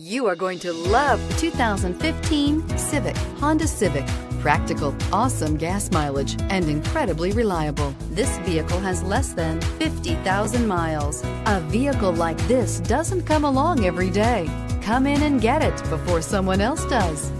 You are going to love the 2015 Civic, Honda Civic. Practical, awesome gas mileage, and incredibly reliable. This vehicle has less than 50,000 miles. A vehicle like this doesn't come along every day. Come in and get it before someone else does.